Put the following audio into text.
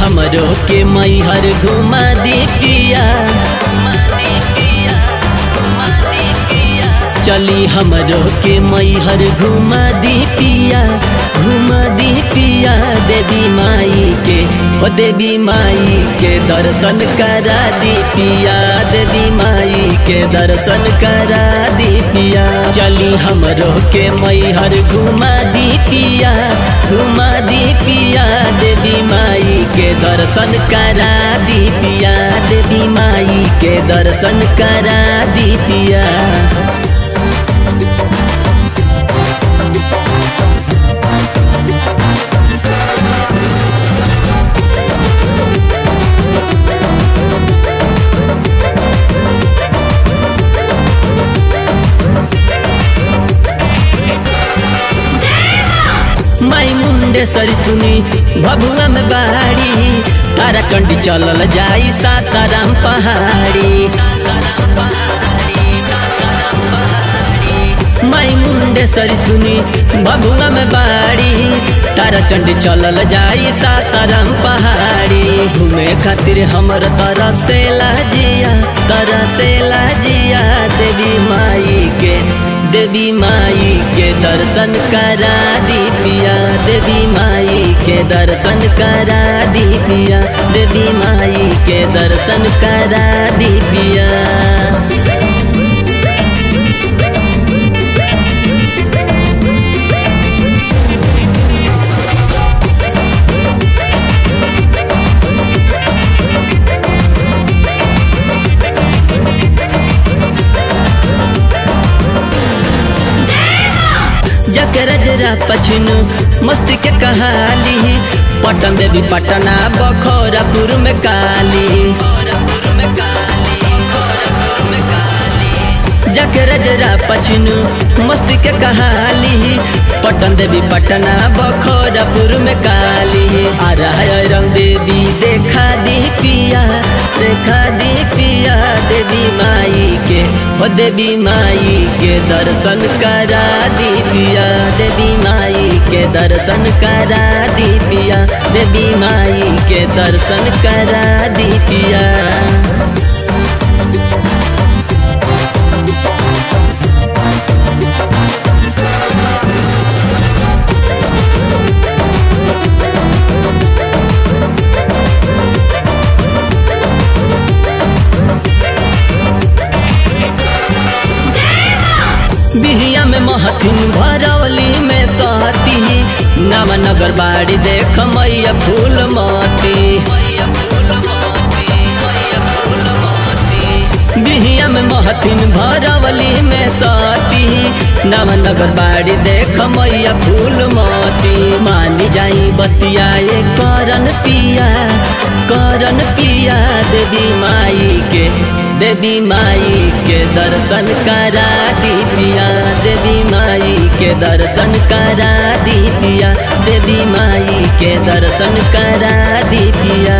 हमरो के मैहर घुमा दी पिया। चली हमरो के मैहर घुमा दी पिया। घुमा दी पिया देवी माई के देवी माई के दर्शन करा दी पिया, देवी माई के दर्शन करा दी पिया। चली हमरो के मैहर घुमा दी पिया घुमा दी पिया, देवी माई के दर्शन करा दी पिया, देवी माई के दर्शन करा दी पिया। मुंडेश्वरी सुनी, भभुआ में बाड़ी। तारा चंडी चलल जाई, सासाराम पहाड़ी। माई मुंडेश्वरी सुनी, भभुआ में बाड़ी। तारा चंडी चलल जाई, सासाराम पहाड़ी। घूमे खातिर हमर तरह से लाजिया तरह से लाजिया देवी माई के देवी माई के दर्शन करा दी पिया। देवी माई के दर्शन करा दी पिया। देवी माई के दर्शन करा दी पिया। जकरा जरा पछिनु, मस्ती के कहाली। पटन देवी पटना, बखोरापुर में काली। जकरा जरा पछिनु, मस्ती के कहाली। पटन देवी पटना, बखोरापुर में काली। आ रहा रंग देवी, देखा दी पिया, देखा दी पिया देवी माई के। ओ देवी माई के दर्शन करा दी दर्शन करा दी पिया देवी माई के दर्शन करा दी पिया में महथिन सहती नवनगर बाड़ी देख मैया फूल माटी। बिहिया में महतिन भरवली में साती सती नवनगर बाड़ी देख मैया फूल मोती मानी जाई बतियाए करन पिया। करन पिया देवी माई के, देवी माई के दर्शन करा दी पिया, देवी माई के दर्शन करा दी पिया, देवी माई के दर्शन करा दी पिया।